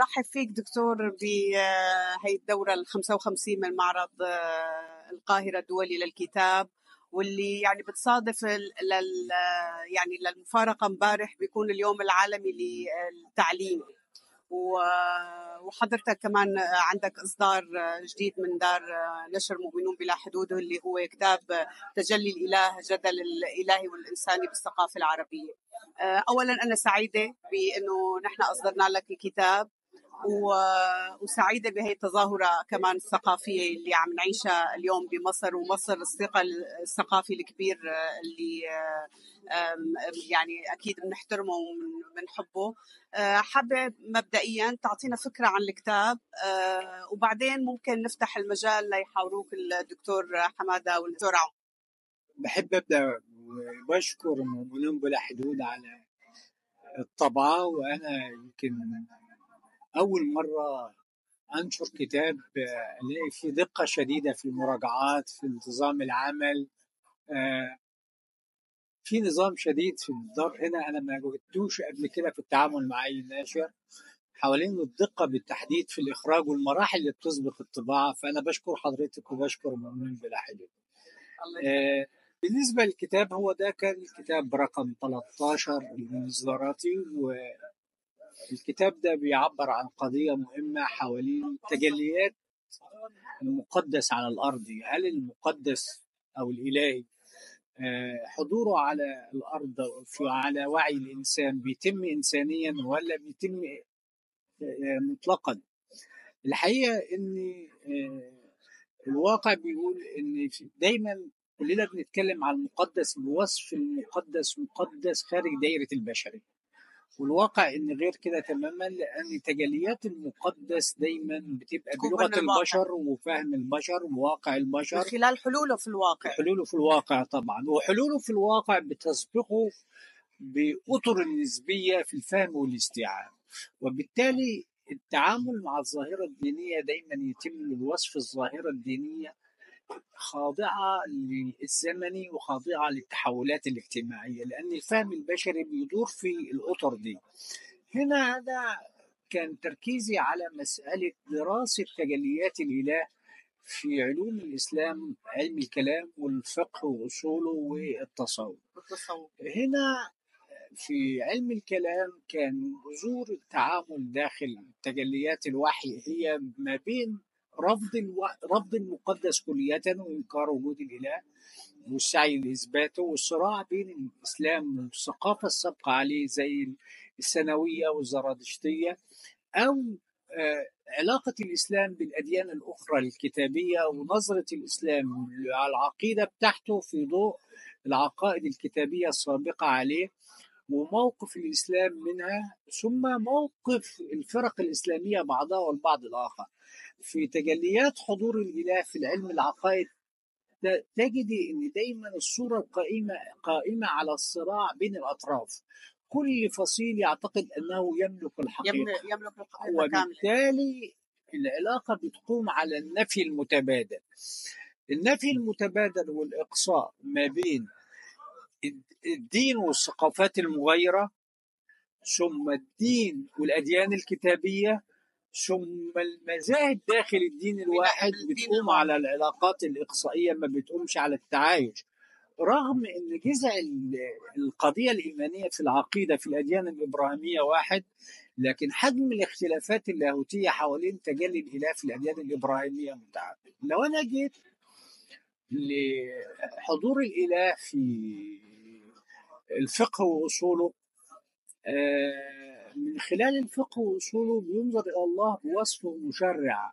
رحب فيك دكتور بهي الدورة ال 55 من معرض القاهرة الدولي للكتاب واللي يعني بتصادف لل يعني للمفارقة امبارح بيكون اليوم العالمي للتعليم. وحضرتك كمان عندك إصدار جديد من دار نشر مؤمنون بلا حدود اللي هو كتاب تجلي الإله جدل الالهي والانساني بالثقافة العربية. اولا أنا سعيدة بأنه نحن أصدرنا لك الكتاب وسعيده بهي التظاهرة كمان الثقافية اللي عم نعيشها اليوم بمصر ومصر الثقة الثقافي الكبير اللي يعني أكيد بنحترمه وبنحبه. حابه مبدئيا تعطينا فكرة عن الكتاب وبعدين ممكن نفتح المجال ليحاوروك الدكتور حمادة والدكتور بحب أبدأ وبشكر مؤمنون بلا حدود على الطبعه وأنا يمكن أول مرة أنشر كتاب ألاقي فيه دقة شديدة في المراجعات في انتظام العمل في نظام شديد في الدار. هنا أنا ما وجدتوش قبل كده في التعامل مع أي ناشر. حوالين الدقة بالتحديد في الإخراج والمراحل اللي بتسبق الطباعة فأنا بشكر حضرتك وبشكر مؤمن بلا حدود. بالنسبة للكتاب هو ده كان الكتاب رقم 13 من إصداراتي و الكتاب ده بيعبر عن قضية مهمة حوالين تجليات المقدس على الأرض. هل المقدس أو الإلهي حضوره على الأرض على وعي الإنسان بيتم إنسانيا ولا بيتم مطلقا؟ الحقيقة أن الواقع بيقول أن دايما كلنا بنتكلم عن المقدس بوصف المقدس مقدس خارج دائرة البشرية. والواقع إن غير كده تماما لأن تجليات المقدس دايما بتبقى بلغة البشر وفهم البشر وواقع البشر. من خلال حلوله في الواقع. حلوله في الواقع طبعا. وحلوله في الواقع بتسبقه بأطر النسبية في الفهم والاستيعاب. وبالتالي التعامل مع الظاهرة الدينية دايما يتم بوصف الظاهرة الدينية خاضعة للزمني وخاضعة للتحولات الاجتماعية لأن الفهم البشري بيدور في الأطر دي. هنا هذا كان تركيزي على مسألة دراسة تجليات الإله في علوم الإسلام علم الكلام والفقه وأصوله والتصوف. هنا في علم الكلام كان جذور التعامل داخل تجليات الوحي هي ما بين رفض ألو... رفض المقدس كلية وإنكار وجود الإله والسعي لإثباته والصراع بين الإسلام والثقافة السابقة عليه زي السنوية والزرادشتية أو علاقة الإسلام بالأديان الأخرى الكتابية ونظرة الإسلام على العقيدة بتاعته في ضوء العقائد الكتابية السابقة عليه وموقف الإسلام منها ثم موقف الفرق الإسلامية بعضها والبعض الآخر. في تجليات حضور الإله في العلم العقائد تجدي إن دايما الصورة القائمة قائمة على الصراع بين الأطراف. كل فصيل يعتقد أنه يملك الحقيقة. يملك الحقيقة وبالتالي العلاقة بتقوم على النفي المتبادل. النفي المتبادل والإقصاء ما بين الدين والثقافات المغايرة ثم الدين والأديان الكتابية ثم المذاهب داخل الدين الواحد بتقوم على العلاقات الإقصائية ما بتقومش على التعايش. رغم إن جذع القضية الإيمانية في العقيدة في الأديان الإبراهيمية واحد لكن حجم الاختلافات اللاهوتية حوالين تجلي الاله في الأديان الإبراهيمية متعدد. لو أنا جيت لحضور الإله في الفقه وأصوله من خلال الفقه واصوله بينظر إلى الله بوصفه مشرع.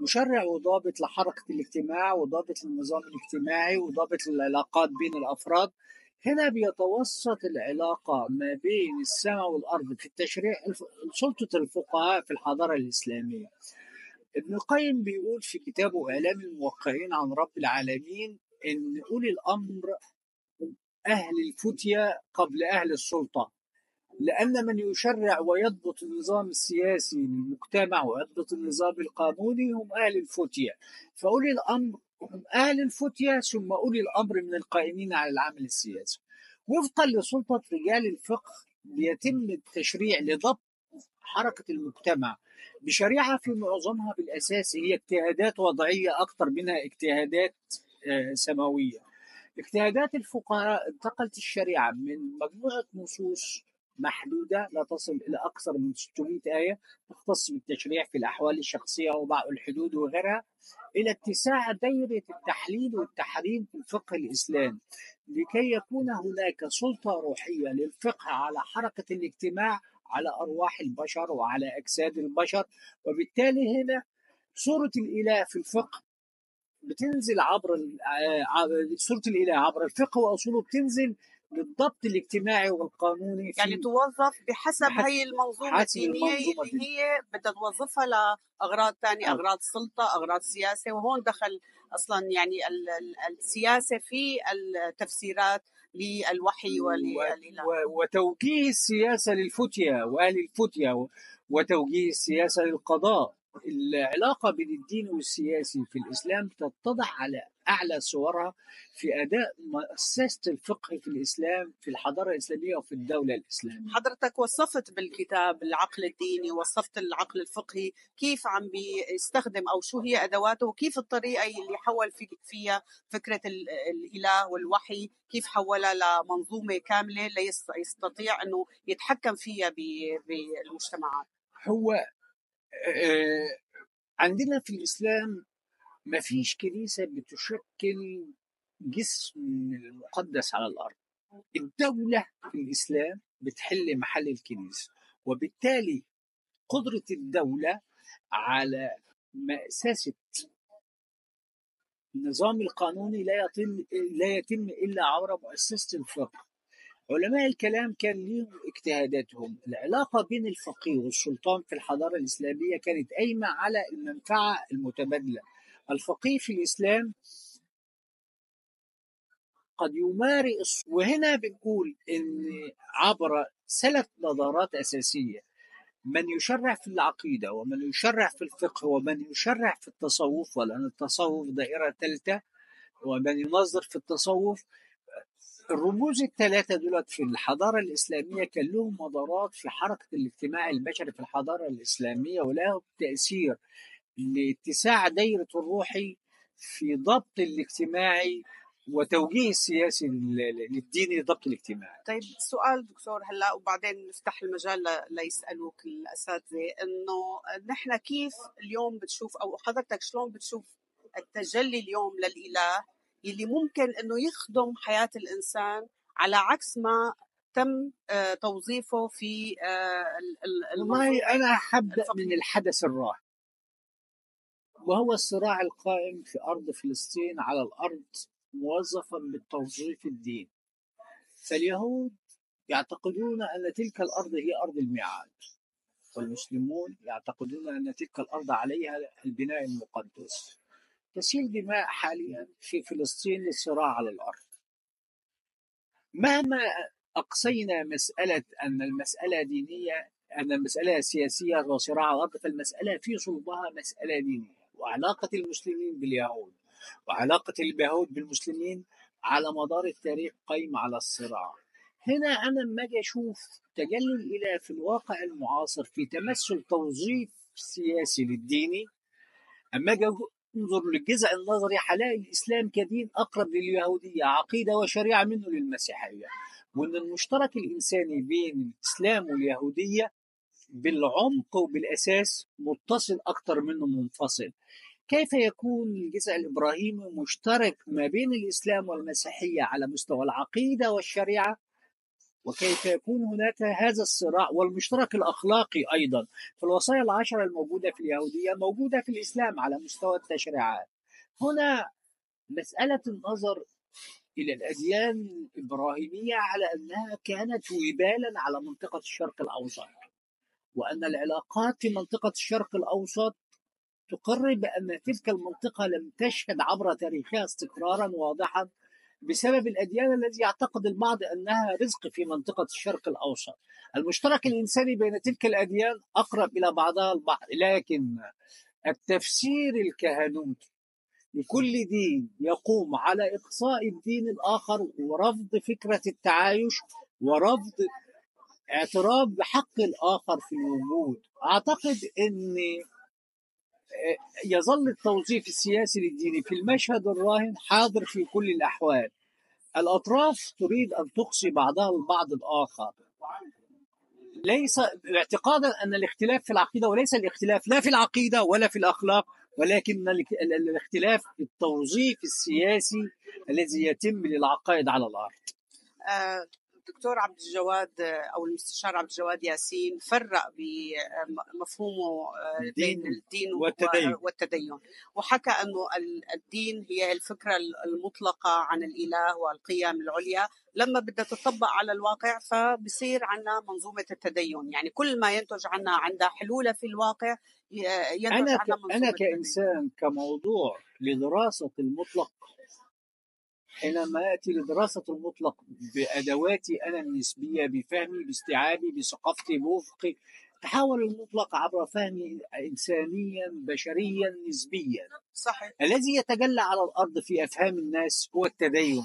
مشرع وضابط لحركة الاجتماع وضابط للنظام الاجتماعي وضابط للعلاقات بين الأفراد. هنا بيتوسط العلاقة ما بين السماء والأرض في التشريع سلطة الفقهاء في الحضارة الإسلامية. ابن القيم بيقول في كتابه إعلام الموقعين عن رب العالمين إن أولي الأمر أهل الفتية قبل أهل السلطة. لأن من يشرع ويضبط النظام السياسي للمجتمع ويضبط النظام القانوني هم أهل الفتية. فأولي الأمر هم أهل الفتية ثم أولي الأمر من القائمين على العمل السياسي. وفقا لسلطة رجال الفقه بيتم التشريع لضبط حركة المجتمع بشريعة في معظمها بالأساس هي اجتهادات وضعية أكثر منها اجتهادات آه، سماوية. اجتهادات الفقهاء انتقلت الشريعة من مجموعة نصوص محدودة لا تصل إلى أكثر من 600 آية تختص بالتشريع في الأحوال الشخصية وبعض الحدود وغيرها إلى اتساع دائرة التحليل والتحريم في الفقه الإسلامي لكي يكون هناك سلطة روحية للفقه على حركة الاجتماع على أرواح البشر وعلى أجساد البشر. وبالتالي هنا صورة الإله في الفقه بتنزل عبر صورة الإله عبر الفقه وأصوله بتنزل للضبط الاجتماعي والقانوني في يعني توظف بحسب هي المنظومه الدينيه اللي هي بدها توظفها لأغراض ثانية نعم. أغراض سلطة أغراض سياسة وهون دخل أصلا يعني السياسة في التفسيرات للوحي وللاله وتوجيه السياسة للفتية واهل الفتية وتوجيه السياسة للقضاء العلاقة بين الدين والسياسي في الإسلام تتضح على أعلى صورها في أداء مؤسسة الفقه في الإسلام في الحضارة الإسلامية وفي الدولة الإسلامية. حضرتك وصفت بالكتاب العقل الديني وصفت العقل الفقهي كيف عم بيستخدم أو شو هي أدواته؟ وكيف الطريقة اللي حول فيها فكرة الإله والوحي؟ كيف حولها لمنظومة كاملة ليستطيع أنه يتحكم فيها بالمجتمعات؟ هو عندنا في الإسلام ما فيش كنيسة بتشكل جسم المقدس على الأرض. الدولة في الإسلام بتحل محل الكنيسة وبالتالي قدرة الدولة على مأسسة النظام القانوني لا يتم لا يتم إلا عبر مؤسسة الفقه. علماء الكلام كان لهم اجتهاداتهم. العلاقة بين الفقيه والسلطان في الحضارة الإسلامية كانت قايمة على المنفعة المتبادلة. الفقيه في الإسلام قد يمارس وهنا بنقول إن عبر ثلاث نظرات أساسية. من يشرع في العقيدة ومن يشرع في الفقه ومن يشرع في التصوف ولأن التصوف دائره ثالثة ومن ينظر في التصوف الرموز الثلاثة دولت في الحضارة الإسلامية كان لهم مدارات في حركة الاجتماع البشري في الحضارة الإسلامية ولهم تأثير لاتساع دائرة الروحي في ضبط الاجتماعي وتوجيه السياسي للديني لضبط الاجتماعي. طيب سؤال دكتور هلأ وبعدين نفتح المجال ليسألوك الأساتذة إنه نحن كيف اليوم بتشوف أو حضرتك شلون بتشوف التجلي اليوم للإله يلي ممكن إنه يخدم حياة الإنسان على عكس ما تم آه، توظيفه في آه، والله أنا حبدا من الحدث الراهن وهو الصراع القائم في أرض فلسطين على الأرض موظفا بالتوظيف الدين فاليهود يعتقدون أن تلك الأرض هي أرض الميعاد والمسلمون يعتقدون أن تلك الأرض عليها البناء المقدس. تسيل دماء حاليا في فلسطين للصراع على الأرض. مهما أقصينا مسألة أن المسألة دينية أن المسألة سياسية وصراع على الأرض فالمسألة في صلبها مسألة دينية وعلاقة المسلمين باليهود وعلاقة اليهود بالمسلمين على مدار التاريخ قايمه على الصراع. هنا أنا لما أجي أشوف تجلي الاله في الواقع المعاصر في تمثل توظيف سياسي للديني اما أجي انظر للجزء النظري هلاقي الإسلام كدين أقرب لليهودية عقيدة وشريعة منه للمسيحية. وإن المشترك الإنساني بين الإسلام واليهودية بالعمق وبالأساس متصل أكثر منه منفصل. كيف يكون الجزء الإبراهيمي مشترك ما بين الإسلام والمسيحية على مستوى العقيدة والشريعة؟ وكيف يكون هناك هذا الصراع والمشترك الأخلاقي أيضا. فالوصايا العشرة الموجودة في اليهودية موجودة في الإسلام على مستوى التشريعات. هنا مسألة النظر إلى الأديان الإبراهيمية على أنها كانت وبالا على منطقة الشرق الأوسط وأن العلاقات في منطقة الشرق الأوسط تقرر بأن تلك المنطقة لم تشهد عبر تاريخها استقرارا واضحا بسبب الأديان التي يعتقد البعض أنها رزق في منطقة الشرق الأوسط. المشترك الإنساني بين تلك الأديان أقرب إلى بعضها البعض لكن التفسير الكهنوتي لكل دين يقوم على إقصاء الدين الآخر ورفض فكرة التعايش ورفض اعتراف بحق الآخر في الوجود. أعتقد أن يظل التوظيف السياسي للدين في المشهد الراهن حاضر في كل الأحوال. الأطراف تريد أن تقصي بعضها البعض الآخر. ليس اعتقادا أن الاختلاف في العقيدة وليس الاختلاف لا في العقيدة ولا في الأخلاق ولكن الاختلاف في التوظيف السياسي الذي يتم للعقائد على الأرض. آه، الدكتور عبد الجواد أو المستشار عبد الجواد ياسين فرق بمفهومه آه، بين الدين والتدين. والتدين وحكى إنه الدين هي الفكرة المطلقة عن الإله والقيم العليا لما بدها تطبق على الواقع فبصير عندنا منظومة التدين يعني كل ما ينتج عنا عندها حلول في الواقع ينتج أنا عنا منظومه أنا كانسان التدين. كموضوع لدراسة المطلق حينما يأتي لدراسة المطلق بأدواتي أنا النسبية بفهمي باستيعابي بثقافتي بوفقي تحول المطلق عبر فهم انسانيا بشريا نسبيا. صحيح. الذي يتجلى على الأرض في أفهام الناس هو التدين.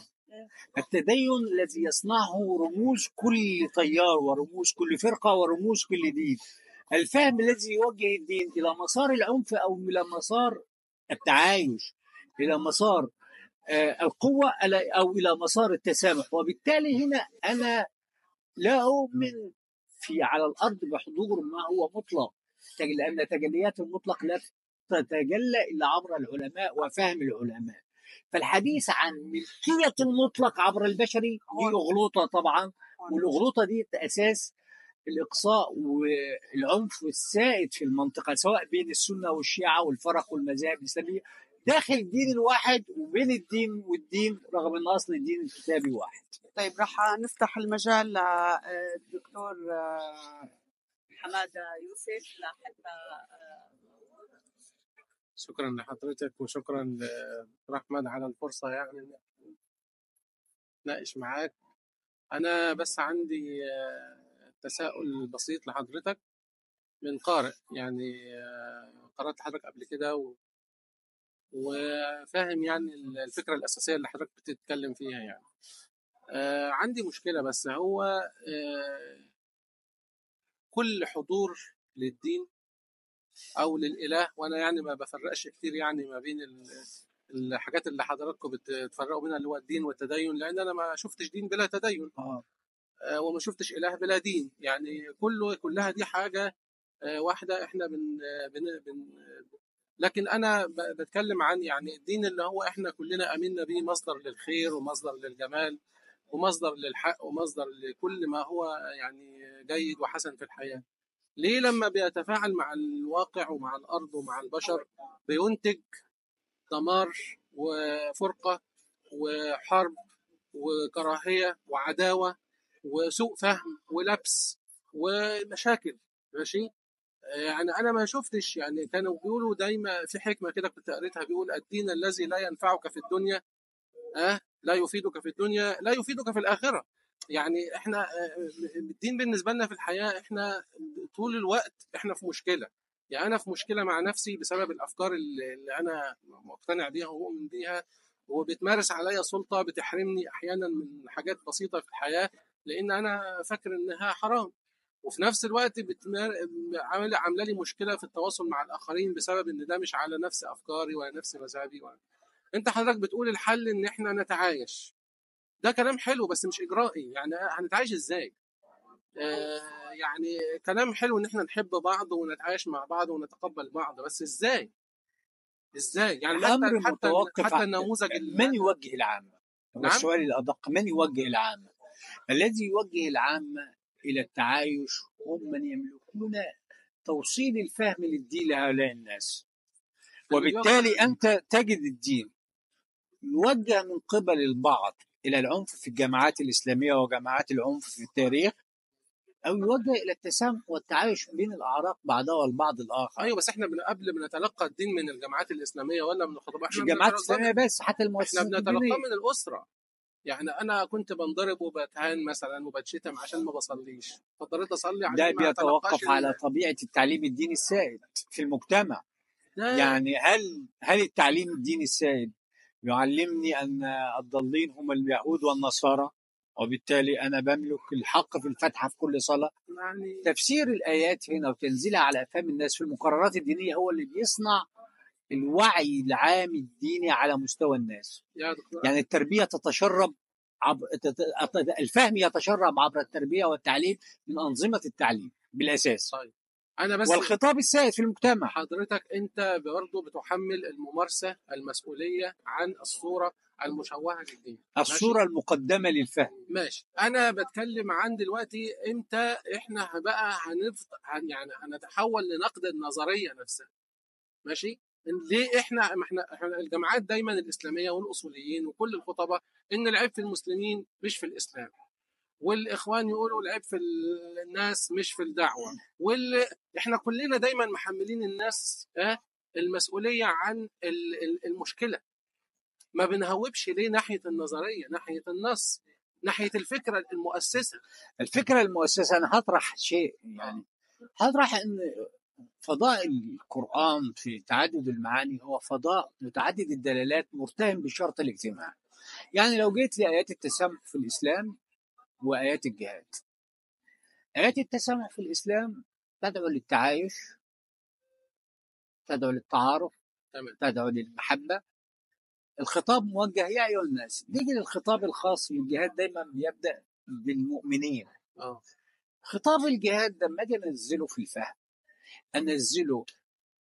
التدين الذي يصنعه رموز كل تيار ورموز كل فرقة ورموز كل دين. الفهم الذي يوجه الدين إلى مسار العنف أو إلى مسار التعايش إلى مسار القوة أو إلى مسار التسامح. وبالتالي هنا أنا لا أؤمن في على الأرض بحضور ما هو مطلق لأن تجليات المطلق لا تتجلى إلا عبر العلماء وفهم العلماء. فالحديث عن ملكية المطلق عبر البشري دي أغلوطة طبعا والأغلوطة دي أساس الإقصاء والعنف السائد في المنطقة سواء بين السنة والشيعة والفرق والمذاهب الإسلامية. داخل الدين الواحد وبين الدين والدين رغم ان أصل الدين الكتابي واحد. طيب راح نفتح المجال للدكتور آه، حمادة يوسف لحتى آه، شكرا لحضرتك وشكرا لرحمن على الفرصة يعني ناقش معاك أنا بس عندي آه، تساؤل بسيط لحضرتك من قارئ يعني قرأت حضرتك قبل كده وفاهم يعني الفكرة الأساسية اللي حضرتك بتتكلم فيها يعني. آه عندي مشكلة بس هو آه كل حضور للدين أو للإله وأنا يعني ما بفرقش كتير يعني ما بين الحاجات اللي حضراتكم بتفرقوا بينها اللي هو الدين والتدين لأن أنا ما شفتش دين بلا تدين. آه. آه وما شفتش إله بلا دين. يعني كله كلها دي حاجة آه واحدة إحنا بن, بن, بن لكن أنا بتكلم عن يعني الدين اللي هو إحنا كلنا آمنا به مصدر للخير ومصدر للجمال ومصدر للحق ومصدر لكل ما هو يعني جيد وحسن في الحياة. ليه لما بيتفاعل مع الواقع ومع الأرض ومع البشر بينتج دمار وفرقة وحرب وكراهية وعداوة وسوء فهم ولبس ومشاكل؟ ماشي؟ يعني أنا ما شفتش يعني كانوا بيقولوا دايما في حكمة كده كنت قريتها بيقول الدين الذي لا ينفعك في الدنيا أه لا يفيدك في الدنيا لا يفيدك في الآخرة. يعني إحنا آه، الدين بالنسبة لنا في الحياة إحنا طول الوقت إحنا في مشكلة. يعني أنا في مشكلة مع نفسي بسبب الأفكار اللي أنا مقتنع بيها ومؤمن بيها وبتمارس عليا سلطة بتحرمني أحيانا من حاجات بسيطة في الحياة لأن أنا فاكر إنها حرام. وفي نفس الوقت بتمار... عامله عاملة لي مشكلة في التواصل مع الآخرين بسبب إن ده مش على نفس أفكاري ولا نفس مذهبي ولا أنت حضرتك بتقول الحل إن إحنا نتعايش. ده كلام حلو بس مش إجرائي. يعني هنتعايش إزاي؟ آه يعني كلام حلو إن إحنا نحب بعض ونتعايش مع بعض ونتقبل بعض بس إزاي؟ إزاي؟ يعني الأمر حتى متوقف حتى النموذج من يوجه العامه نعم؟ السؤال الأدق من يوجه العامه الذي يوجه العامه إلى التعايش هم من يملكون توصيل الفهم للدين لهؤلاء الناس. وبالتالي أنت تجد الدين يوجه من قبل البعض إلى العنف في الجماعات الإسلامية وجماعات العنف في التاريخ أو يوجه إلى التسامح والتعايش بين الأعراق بعضها والبعض الآخر. أيوة بس إحنا قبل ما نتلقى الدين من الجماعات الإسلامية ولا من الخطباء؟ إحنا الجماعات الإسلامية بس حتى المؤسسات إحنا بنتلقاه من الأسرة. يعني أنا كنت بنضرب وبتهان مثلا وبتشتم عشان ما بصليش. فاضطريت أصلي عشان ده بيتوقف على طبيعة التعليم الديني السائد في المجتمع. يعني هل هل التعليم الديني السائد يعلمني أن الضالين هم اليهود والنصارى؟ وبالتالي أنا بملك الحق في الفاتحه في كل صلاة؟ يعني تفسير الآيات هنا وتنزيلها على أفهام الناس في المقررات الدينية هو اللي بيصنع الوعي العام الديني على مستوى الناس. يا دكتور. يعني التربية تتشرب عبر الفهم يتشرب عبر التربية والتعليم من أنظمة التعليم بالأساس. طيب. أنا بس والخطاب السائد في المجتمع. حضرتك أنت برضه بتحمل الممارسة المسؤولية عن الصورة المشوهة للدين. ماشي؟ الصورة المقدمة للفهم. ماشي. أنا بتكلم عن دلوقتي إمتى إحنا بقى هنفض... هن يعني هنتحول لنقد النظرية نفسها. ماشي؟ ليه إحنا ما إحنا إحنا الجماعات دايما الإسلامية والأصوليين وكل الخطباء إن العيب في المسلمين مش في الإسلام. والإخوان يقولوا العيب في ال- الناس مش في الدعوة. وال... إحنا كلنا دايما محملين الناس آه المسؤولية عن ال- ال- المشكلة. ما بنهوبش ليه ناحية النظرية ناحية النص ناحية الفكرة المؤسسة. الفكرة المؤسسة أنا هطرح شيء يعني هطرح إن فضاء القرآن في تعدد المعاني هو فضاء متعدد الدلالات مرتهن بشرط الاجتماع. يعني لو جيت لآيات التسامح في الإسلام وآيات الجهاد. آيات التسامح في الإسلام تدعو للتعايش تدعو للتعارف. تدعو للمحبة. الخطاب موجه يا أيها الناس نيجي للخطاب الخاص بالجهاد دايما بيبدأ بالمؤمنين. آه. خطاب الجهاد لما أجي أنزله في الفهم أنزله.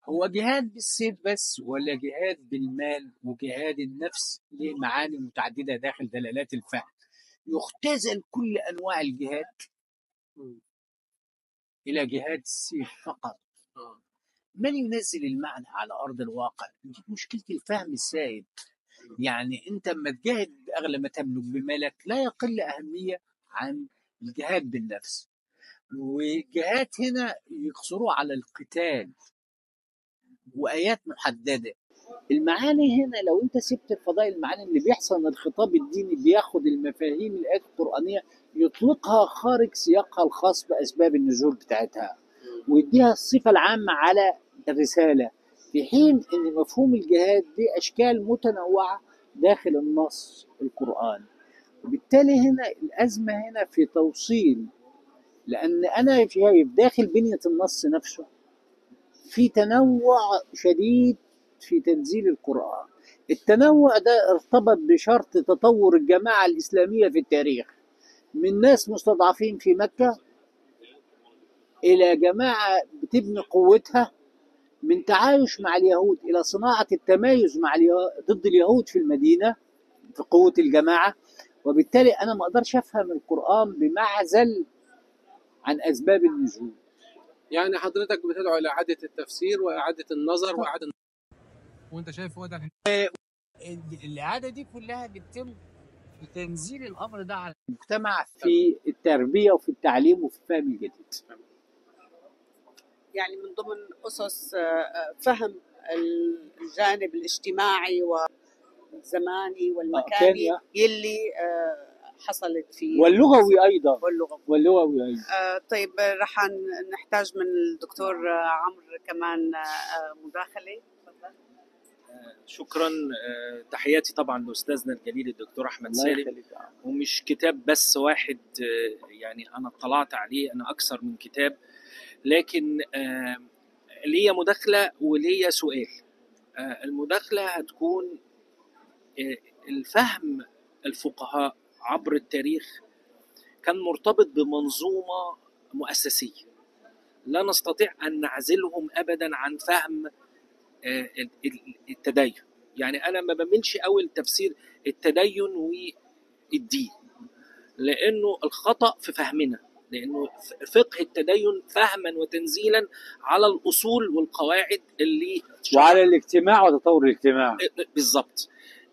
هو جهاد بالسيف بس ولا جهاد بالمال وجهاد النفس ليه معاني متعددة داخل دلالات الفهم يختزل كل أنواع الجهاد. إلى جهاد السيف فقط. آه. من ينزل المعنى على أرض الواقع؟ دي مشكلة الفهم السائد. يعني أنت لما تجاهد أغلى ما تملك بمالك لا يقل أهمية عن الجهاد بالنفس. والجهاد هنا يقصروا على القتال وآيات محددة. المعاني هنا لو أنت سبت الفضاء المعاني اللي بيحصل إن الخطاب الديني بياخد المفاهيم الآيات القرآنية يطلقها خارج سياقها الخاص بأسباب النزول بتاعتها ويديها الصفة العامة على الرسالة في حين إن مفهوم الجهاد دي أشكال متنوعة داخل النص القرآني. وبالتالي هنا الأزمة هنا في توصيل لأن أنا شايف داخل بنية النص نفسه في تنوع شديد في تنزيل القرآن التنوع ده ارتبط بشرط تطور الجماعة الإسلامية في التاريخ من ناس مستضعفين في مكة إلى جماعة بتبني قوتها من تعايش مع اليهود إلى صناعة التمايز مع. ضد اليهود في المدينة في قوة الجماعة وبالتالي أنا ما أقدرش أفهم القرآن بمعزل عن أسباب النزول. يعني حضرتك بتدعو إلى إعادة التفسير وإعادة النظر وإعادة وأنت شايف هو ده الح- الإعادة دي كلها بتتم بتنزيل الأمر ده على المجتمع في التربية وفي التعليم وفي الفهم الجديد. يعني من ضمن أسس آه، آه، فهم الجانب الاجتماعي والزماني والمكاني كان- يلي آه، حصلت فيه واللغوي أيضا. واللغة واللغوي أيضا. آه، طيب آه، رح نحتاج من الدكتور آه، عمرو كمان آه، آه، مداخلة. تفضل. شكرا. آه، تحياتي طبعا لأستاذنا الجليل الدكتور أحمد الله سالم. يخليك. ومش كتاب بس واحد آه، يعني أنا اطلعت عليه أنا أكثر من كتاب. لكن آه، ليا مداخلة وليا سؤال. آه، المداخلة هتكون آه، الفهم الفقهاء عبر التاريخ كان مرتبط بمنظومة مؤسسية. لا نستطيع أن نعزلهم ابدا عن فهم آه، ال- ال- التدين. يعني أنا ما بميلش قوي لتفسير التدين والدين لأنه الخطأ في فهمنا لأنه فقه التدين فهما وتنزيلا على الأصول والقواعد اللي وعلى الاجتماع وتطور الاجتماع. بالظبط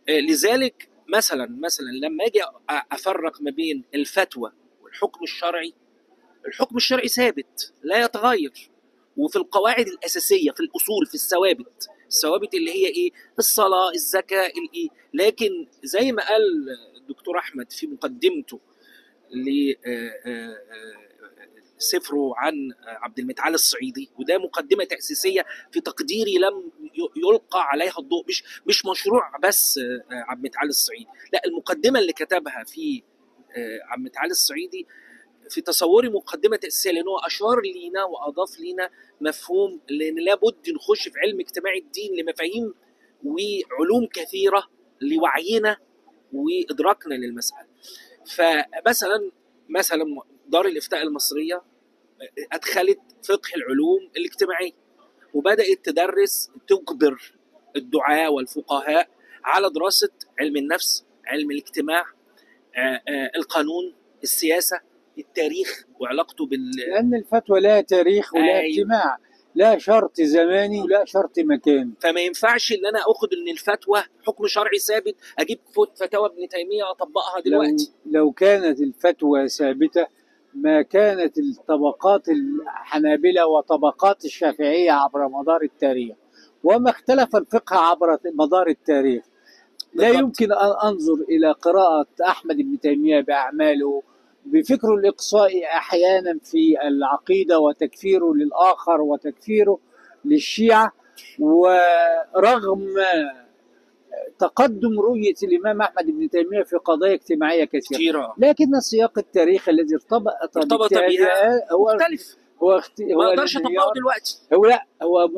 آه، لذلك مثلا مثلا لما أجي أفرق ما بين الفتوى والحكم الشرعي الحكم الشرعي ثابت لا يتغير. وفي القواعد الأساسية في الأصول في الثوابت الثوابت اللي هي إيه؟ الصلاة الزكاة الايه لكن زي ما قال الدكتور أحمد في مقدمته لسفره عن عبد المتعال الصعيدي وده مقدمة تأسيسية في تقديري لم يلقى عليها الضوء مش مش مشروع بس عبد المتعال الصعيدي لا المقدمة اللي كتبها في آه، عم تعالي الصعيدي في تصوري مقدمة تأسيسية لأنه أشار لينا وأضاف لينا مفهوم لأن لابد نخش في علم اجتماعي الدين لمفاهيم وعلوم كثيرة لوعينا وإدراكنا للمسألة. فمثلا مثلا دار الإفتاء المصرية أدخلت فقه العلوم الاجتماعيه وبدأت تدرس تجبر الدعاة والفقهاء على دراسة علم النفس، علم الاجتماع، آه، آه، القانون، السياسة، التاريخ وعلاقته بال لأن الفتوى لها تاريخ ولها أيوة. اجتماع. لا شرط زماني ولا شرط مكان فما ينفعش إن أنا اخد ان الفتوى حكم شرعي ثابت أجيب فت- فتاوى ابن تيمية واطبقها دلوقتي. لو, لو كانت الفتوى ثابتة ما كانت الطبقات الحنابلة وطبقات الشافعية عبر مدار التاريخ وما اختلف الفقه عبر مدار التاريخ لا. يمكن أن أنظر إلى قراءة أحمد بن تيمية بأعماله بفكره الاقصائي أحيانا في العقيدة وتكفيره للآخر وتكفيره للشيعة ورغم تقدم رؤية الإمام أحمد بن تيمية في قضايا اجتماعية كثيرة. كتيرة لكن السياق التاريخي الذي ارتبط ارتبط بها هو مختلف. هو اخت... ما أقدرش. أطبقه دلوقتي. هو لا هو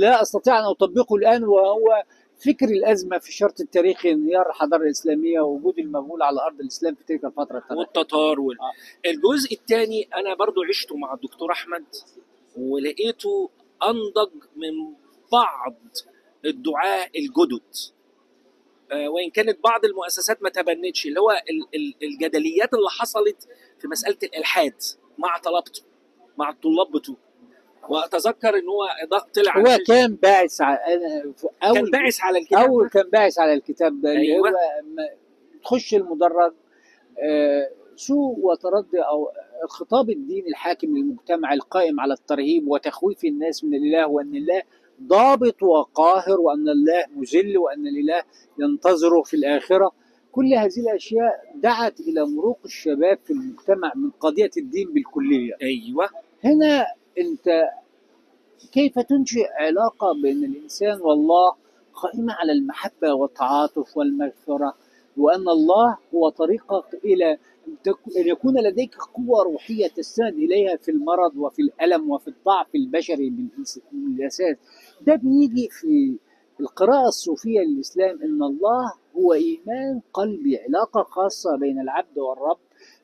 لا أستطيع أن أطبقه الآن وهو فكر الأزمة في الشرط التاريخي انهيار الحضارة الإسلامية ووجود المغول على أرض الإسلام في تلك الفترة. التاريخيه والتتار وال... آه. الجزء الثاني أنا برضو عشته مع الدكتور أحمد ولقيته أنضج من بعض الدعاة الجدد. وإن كانت بعض المؤسسات ما تبنتش اللي هو ال- ال- الجدليات اللي حصلت في مسألة الإلحاد مع طلبته مع الطلاب بتوعه وأتذكر إن هو طلع هو كان باعث على أنا- في كان باعث على الكتاب أول كان باعث على الكتاب ده اللي أيوة. هو تخش المدرج آه، سوء وتردي أو خطاب الدين الحاكم للمجتمع القائم على الترهيب وتخويف الناس من الإله وأن الله ضابط وقاهر وأن الله مذل وأن الاله ينتظره في الآخرة. كل هذه الأشياء دعت إلى مروق الشباب في المجتمع من قضية الدين بالكلية. أيوه. هنا أنت كيف تنشئ علاقة بين الإنسان والله قائمة على المحبة والتعاطف والمغفرة؟ وأن الله هو طريقك إلى أن يكون لديك قوة روحية تستند إليها في المرض وفي الألم وفي الضعف البشري بالإنس- بالاساس ده بيجي في القراءة الصوفية للإسلام إن الله هو إيمان قلبي. علاقة خاصة بين العبد والرب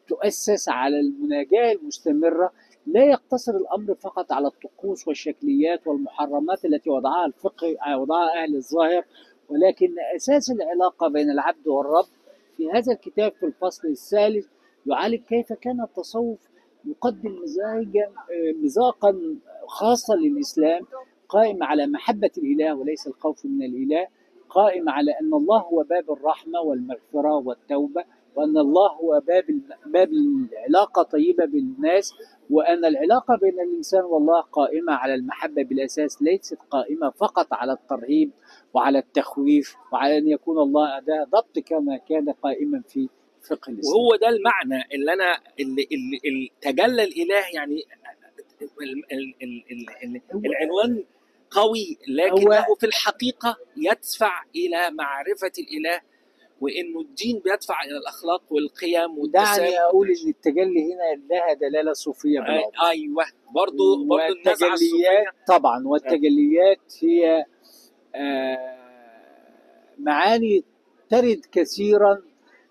تؤسس على المناجاة المستمرة. لا يقتصر الأمر فقط على الطقوس والشكليات والمحرمات التي وضعها الفقه وضعها أهل الظاهر ولكن أساس العلاقة بين العبد والرب في هذا الكتاب في الفصل الثالث يعالج كيف كان التصوف يقدم مزاجا آه، مذاقا خاصا للإسلام قائم على محبة الإله وليس الخوف من الإله قائم على أن الله هو باب الرحمة والمغفرة والتوبة. وأن الله هو باب باب العلاقة طيبة بالناس وأن العلاقة بين الإنسان والله قائمة على المحبة بالأساس ليست قائمة فقط على الترهيب وعلى التخويف وعلى أن يكون الله أداة ضبط كما كان قائما في فقه الإسلام. وهو ده المعنى اللي أنا اللي, اللي, اللي تجلى الإله يعني ال- ال- ال- ال- ال- العنوان قوي لكنه في الحقيقة يدفع إلى معرفة الإله وإنه الدين بيدفع إلى الأخلاق والقيم والتسامح. دعني أقول أن التجلي هنا لها دلالة صوفية بالعمق. آه، أيوه. النزعه والتجليات الصوفية. طبعا والتجليات هي آه، معاني ترد كثيرا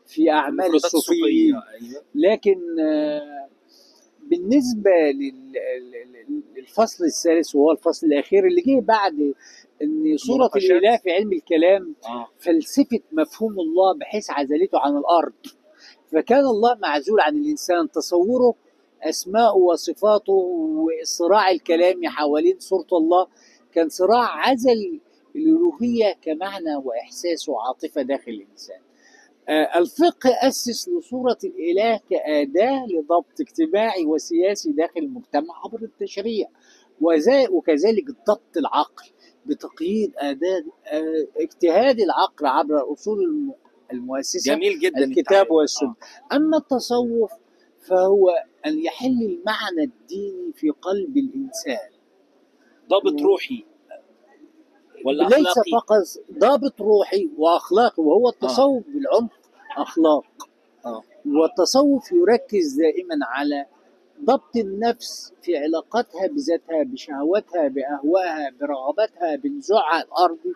في أعمال الصوفيين. أيوه. لكن آه، بالنسبة لل- لل- للفصل الثالث وهو الفصل الأخير اللي جه بعد إن صورة. الإله في علم الكلام آه. فلسفة مفهوم الله بحيث عزلته عن الأرض. فكان الله معزول عن الإنسان. تصوره أسماءه وصفاته والصراع الكلامي حوالين صورة الله كان صراع عزل الألوهية كمعنى وإحساس وعاطفة داخل الإنسان. آه، الفقه أسس لصورة الإله كأداة لضبط اجتماعي وسياسي داخل المجتمع عبر التشريع وكذلك ضبط العقل. بتقييد اداه آه، اجتهاد العقل عبر الاصول الم- المؤسسة جميل جدا الكتاب التعبير. والسنة أما التصوف فهو أن يحل المعنى الديني في قلب الإنسان آه. ضابط روحي ولا ليس أخلاقي فقط ضابط روحي وأخلاقي وهو التصوف بالعمق أخلاق آه. والتصوف يركز دائما على ضبط النفس في علاقتها بذاتها بشهواتها بأهوائها برغباتها بنزوعها الأرضي.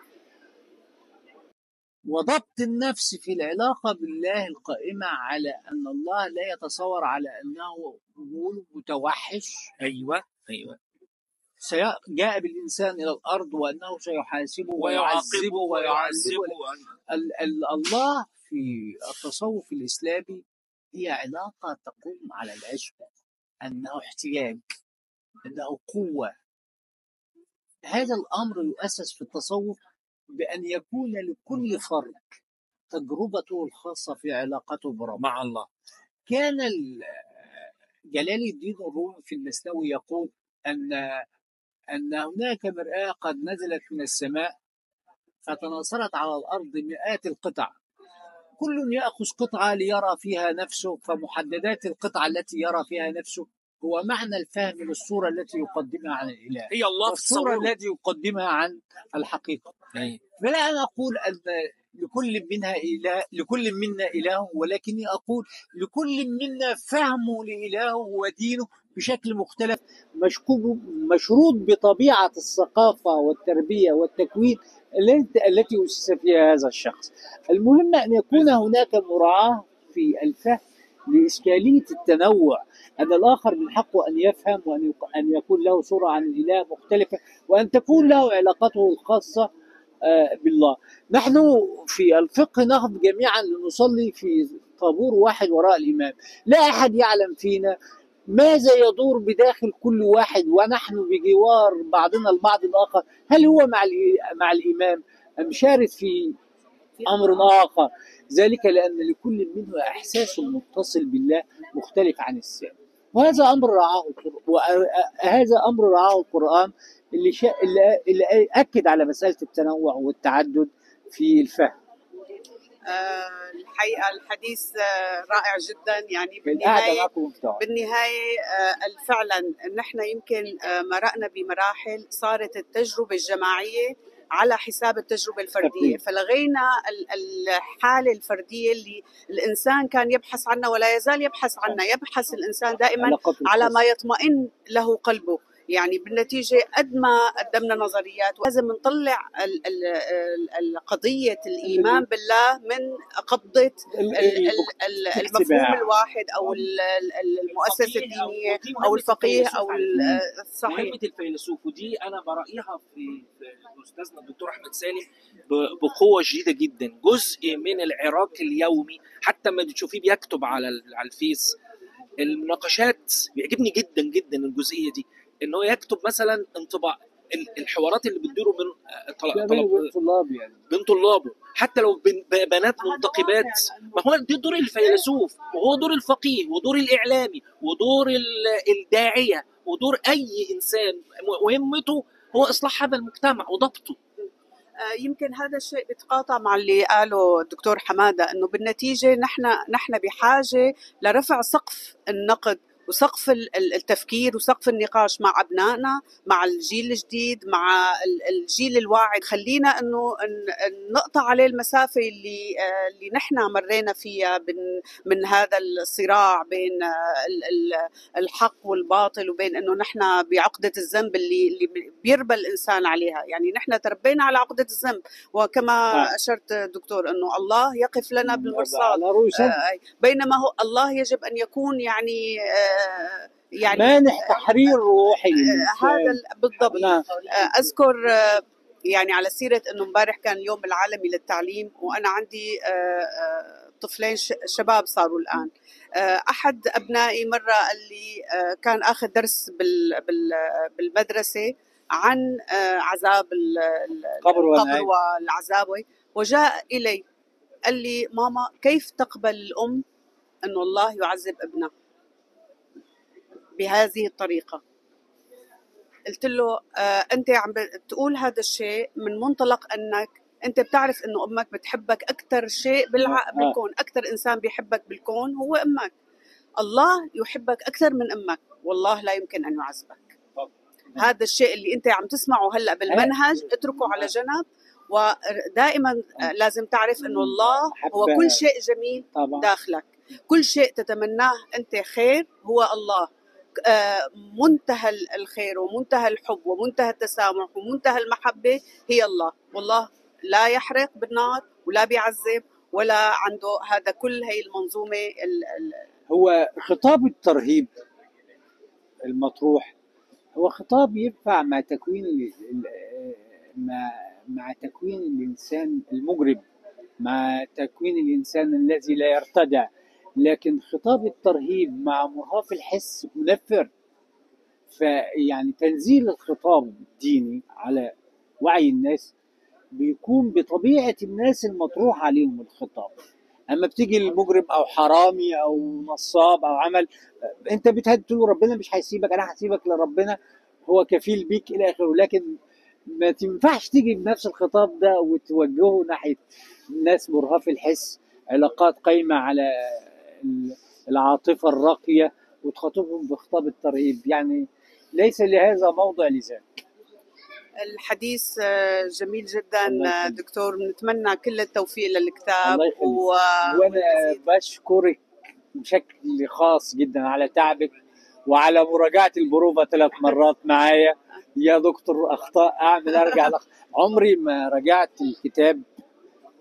وضبط النفس في العلاقة بالله القائمة على أن الله لا يتصور على أنه متوحش أيوه سي- جاء بالإنسان إلى الأرض وأنه سيحاسبه ويعذبه. ويعذبه. ال- ال- الله في التصوف الإسلامي هي علاقة تقوم على العشق. أنه احتياج أنه قوة. هذا الأمر يؤسس في التصوف بأن يكون لكل فرد تجربته الخاصة في علاقته مع الله. كان ال- جلال الدين الرومي في المسنوي يقول أن أن هناك مرآة قد نزلت من السماء فتناثرت على الأرض مئات القطع. كل يأخذ قطعة ليرى فيها نفسه فمحددات القطعة التي يرى فيها نفسه هو معنى الفهم للصورة التي يقدمها عن الإله. هي الله تصوره التي يقدمها عن الحقيقة. فلا أنا أقول أن لكل منها إله لكل منا إله ولكني أقول لكل منا فهمه لإلهه ودينه بشكل مختلف مشكوب مشروط بطبيعة الثقافة والتربية والتكوين التي أسس فيها هذا الشخص. المهم أن يكون هناك مراعاة في الفهم لإشكالية التنوع أن الآخر من حقه أن يفهم وأن أن يكون له صورة عن الإله مختلفة وأن تكون له علاقته الخاصة آه، بالله. نحن في الفقه نهض جميعا لنصلي في طابور واحد وراء الإمام. لا أحد يعلم فينا ماذا يدور بداخل كل واحد ونحن بجوار بعضنا البعض الآخر؟ هل هو مع مع الإمام أم شارد في أمر آخر؟ ذلك لأن لكل منه إحساس متصل بالله مختلف عن الثاني وهذا أمر رعاه وهذا أمر رعاه القرآن اللي, شا... اللي... أكد على مسألة التنوع والتعدد في الفهم. آه، الحقيقة الحديث آه، رائع جدا. يعني مفتوحة بالنهاية آه، فعلا نحن يمكن مرقنا بمراحل صارت التجربة الجماعية على حساب التجربة الفردية. أكيد. فلغينا ال- الحالة الفردية اللي الإنسان كان يبحث عنها ولا يزال يبحث عنها. يبحث الإنسان دائما على ما. يطمئن له قلبه. يعني بالنتيجة قد ما قدمنا نظريات لازم نطلع ال- ال- ال- قضية الإيمان بالله من قبضة ال- المفهوم. الواحد أو ال- المؤسسة الدينية أو الفقيه أو. الصحيح مهمة الفيلسوف ودي أنا برأيها في أستاذنا الدكتور أحمد سالم بقوة شديدة جدا. جزء من العراق اليومي حتى ما تشوفيه بيكتب على على الفيس المناقشات بيعجبني جدا جدا الجزئية دي. إن هو يكتب مثلا انطباع ال- الحوارات اللي بتديره بين آه، طل- بينه طلب وبين الطلاب يعني. بين طلابه. حتى لو بين بنات منتقبات. ما هو دي دور الفيلسوف وهو دور الفقيه ودور الإعلامي ودور ال- الداعية ودور أي إنسان. مهمته هو إصلاح هذا المجتمع وضبطه. آه، يمكن هذا الشيء بيتقاطع مع اللي قاله الدكتور حمادة إنه بالنتيجة نحن نحن بحاجة لرفع سقف النقد. وسقف ال- ال- التفكير وسقف النقاش مع أبنائنا مع الجيل الجديد مع ال- الجيل الواعي. خلينا إنه نقطع عليه المسافة اللي آه، اللي نحن مرينا فيها من من هذا الصراع بين آه، ال- ال- الحق والباطل وبين إنه نحن بعقدة الذنب اللي اللي بيربى الإنسان عليها. يعني نحن تربينا على عقدة الذنب. وكما آه. أشرت دكتور إنه الله يقف لنا بالمرصاد. آه، بينما هو الله يجب أن يكون يعني آه، يعني مانح تحرير روحي آه،. هذا ال- بالضبط. نعم. آه، أذكر آه، يعني على سيرة إنه امبارح كان اليوم العالمي للتعليم وأنا عندي آه، آه، طفلين شباب صاروا الآن. آه، أحد أبنائي مرة قال لي آه، كان آخذ درس بال- بال- بالمدرسة عن آه، عذاب ال- ال- قبر القبر. والعذاب وجاء إلي قال لي ماما كيف تقبل الأم إنه الله يعذب ابنها؟ بهذه الطريقة. قلت له آه أنت عم تقول هذا الشيء من منطلق إنك أنت بتعرف إنه أمك بتحبك أكثر شيء بالع... آه. بالكون أكثر إنسان بيحبك بالكون هو أمك. الله يحبك أكثر من أمك والله لا يمكن أن يعذبك. هذا الشيء اللي أنت عم تسمعه هلأ بالمنهج اتركه على جنب ودائما آه، لازم تعرف إنه الله هو. كل شيء جميل داخلك. كل شيء تتمناه أنت خير هو الله. آه، منتهى الخير ومنتهى الحب ومنتهى التسامح ومنتهى المحبة هي الله. والله لا يحرق بالنار ولا بيعذب ولا عنده هذا كل هي المنظومة هو خطاب الترهيب المطروح هو خطاب ينفع مع تكوين مع مع تكوين الإنسان المجرم مع تكوين الإنسان الذي لا يرتدع. لكن خطاب الترهيب مع مرهف الحس منفر. فيعني تنزيل الخطاب الديني على وعي الناس بيكون بطبيعة الناس المطروح عليهم الخطاب. أما بتيجي المجرم أو حرامي أو نصاب أو عمل أنت بتهدد تقول ربنا مش هيسيبك أنا هسيبك لربنا هو كفيل بيك إلى آخره. لكن ما تنفعش تيجي بنفس الخطاب ده وتوجهه ناحية ناس مرهف الحس علاقات قايمة على العاطفة الراقية وتخاطبهم بخطاب الترهيب. يعني ليس لهذا موضع لذلك الحديث آه، جميل جدا آه، دكتور. بنتمنى كل التوفيق للكتاب و... وأنا بشكرك بشكل خاص جدا على تعبك وعلى مراجعة البروفة ثلاث مرات معايا. يا دكتور أخطاء أعمل أرجع. عمري ما راجعت الكتاب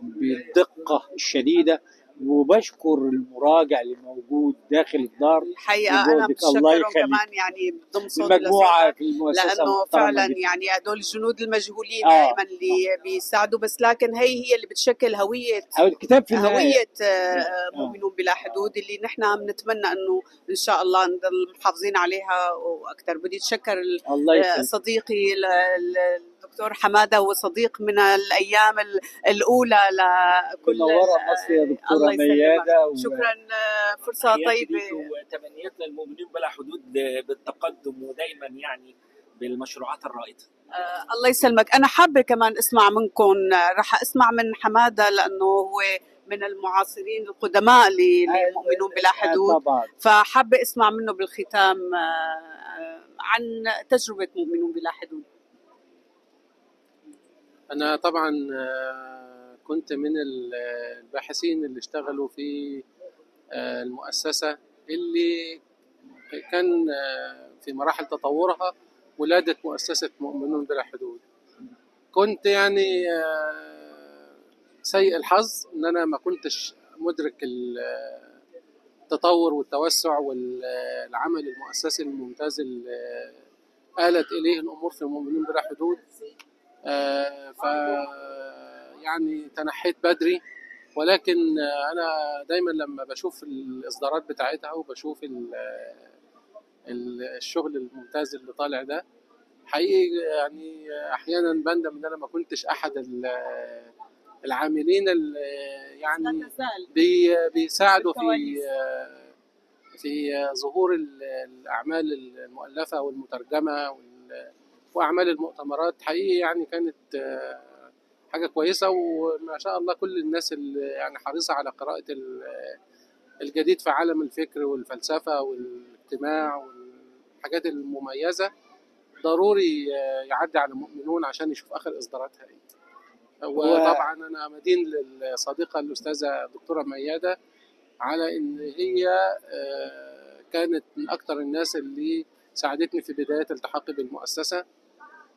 بالدقه الشديده وبشكر المراجع اللي موجود داخل الدار الحقيقة أنا بشكرهم كمان يعني ضمن صوت المجموعه في المؤسسة لأنه فعلا. يعني هدول الجنود المجهولين آه. دائما اللي بيساعدوا بس لكن هي هي اللي بتشكل هوية أو الكتاب في هوية آه. آه. مؤمنون بلا حدود اللي نحن بنتمنى إنه إن شاء الله نضل محافظين عليها وأكثر بدي أتشكر صديقي الدكتور حمادة هو صديق من الأيام الأولى لكل منورة مصر يا دكتورة ميادة و... شكرا فرصة طيبة. وتمنياتنا للمؤمنين بلا حدود بالتقدم ودائما يعني بالمشروعات الرائدة. آه الله يسلمك. أنا حابة كمان أسمع منكم راح أسمع من حمادة لأنه هو من المعاصرين القدماء لمؤمنون بلا حدود. فحابة أسمع منه بالختام آه، عن تجربة مؤمنون بلا حدود. أنا طبعا آه، كنت من الباحثين اللي اشتغلوا في آه، المؤسسة اللي كان آه، في مراحل تطورها ولادة مؤسسة مؤمنون بلا حدود. كنت يعني سيء الحظ إن أنا ما كنتش مدرك التطور والتوسع والعمل المؤسسي الممتاز اللي آلت إليه الأمور في مؤمنون بلا حدود. ف يعني تنحيت بدري ولكن أنا دايما لما بشوف الإصدارات بتاعتها وبشوف الشغل الممتاز اللي طالع ده حقيقي يعني أحيانا بندم إن أنا ما كنتش أحد العاملين اللي يعني بيساعدوا في في ظهور الأعمال المؤلفة والمترجمة وأعمال المؤتمرات حقيقي يعني كانت آه، حاجة كويسة وما شاء الله كل الناس اللي يعني حريصة على قراءة الجديد في عالم الفكر والفلسفة والاجتماع والحاجات المميزة ضروري آه، يعدي على مؤمنون عشان يشوف آخر إصداراتها إيه. وطبعا أنا مدين للصديقة الأستاذة دكتورة ميادة على إن هي آه، كانت من أكثر الناس اللي ساعدتني في بداية التحاقي بالمؤسسة.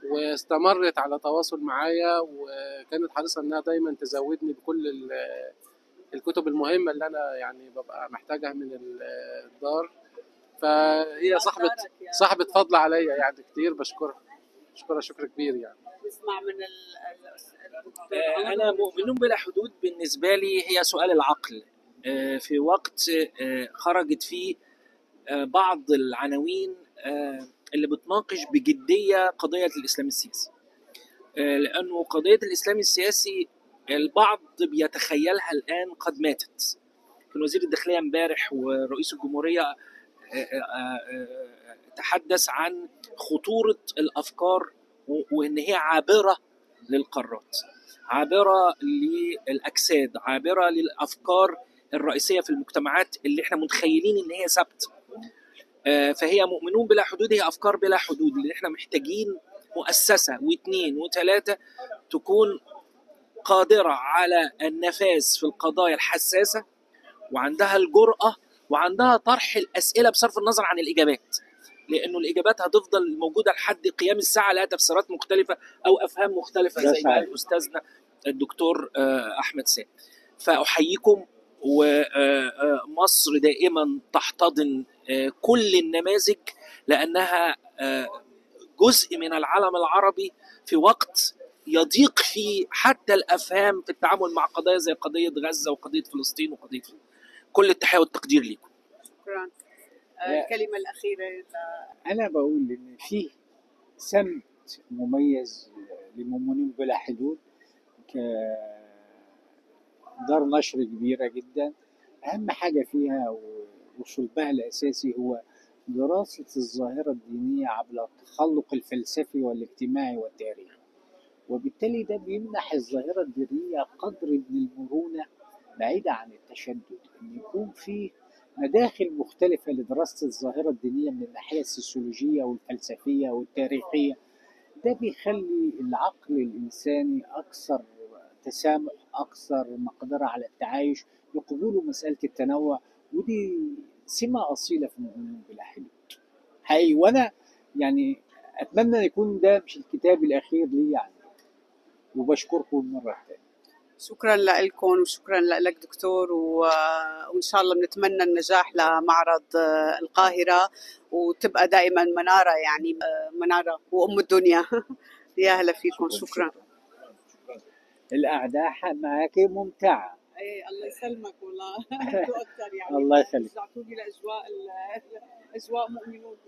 واستمرت على تواصل معايا وكانت حريصة إنها دايما تزودني بكل الكتب المهمة اللي أنا يعني ببقى محتاجها من الدار. فهي صاحبة صاحبة فضل عليا يعني كتير بشكرها بشكرها شكر كبير يعني. نسمع من آه، أنا مؤمنون بلا حدود بالنسبة لي هي سؤال العقل. آه، في وقت آه، خرجت فيه بعض العناوين اللي بتناقش بجدية قضية الإسلام السياسي. آه، لأنه قضية الإسلام السياسي البعض بيتخيلها الآن قد ماتت. كان وزير الداخلية امبارح ورئيس الجمهورية آه، آه، تحدث عن خطورة الأفكار وإن هي عابرة للقارات عابرة للأجساد عابرة للأفكار الرئيسية في المجتمعات اللي إحنا متخيلين إن هي ثابتة. فهي مؤمنون بلا حدود هي أفكار بلا حدود اللي إحنا محتاجين مؤسسة واثنين وثلاثه تكون قادرة على النفاذ في القضايا الحساسة وعندها الجرأة وعندها طرح الأسئلة بصرف النظر عن الإجابات لأنه الإجابات هتفضل موجودة لحد قيام الساعة لها تفسيرات مختلفة أو أفهام مختلفة ده زي ما. قال أستاذنا الدكتور آه، أحمد سام فأحييكم ومصر دائما تحتضن آه، كل النماذج لأنها آه، جزء من العالم العربي في وقت يضيق فيه حتى الأفهام في التعامل مع قضايا زي قضية غزة وقضية فلسطين وقضية كل التحيه والتقدير ليكم. شكرا. آه، الكلمة الأخيرة أنا بقول إن في سمت مميز لمؤمنين بلا حدود كدار نشر كبيرة جدا. أهم حاجة فيها وصلبها الأساسي هو دراسة الظاهرة الدينية عبر التخلق الفلسفي والاجتماعي والتاريخي. وبالتالي ده بيمنح الظاهرة الدينية قدر من المرونة بعيدة عن التشدد إن يكون فيه مداخل مختلفة لدراسة الظاهرة الدينية من الناحية السوسيولوجية والفلسفية والتاريخية. ده بيخلي العقل الإنساني أكثر تسامح أكثر مقدرة على التعايش لقبول مسألة التنوع ودي سمة أصيلة في المؤمنين بلا حدود حقيقي. وأنا يعني أتمنى يكون ده مش الكتاب الأخير لي يعني. وبشكركم مرة ثانية شكرا لكم وشكرا لك دكتور. وإن شاء الله بنتمنى النجاح لمعرض القاهرة. وتبقى دائما منارة يعني منارة وأم الدنيا. يا هلا فيكم. شكرا القعدة معك ممتعة. إيه الله يسلمك والله. أنتوا أكثر يعني. الله يخليك رجعتوا لي لاجواء أجواء مؤمنون.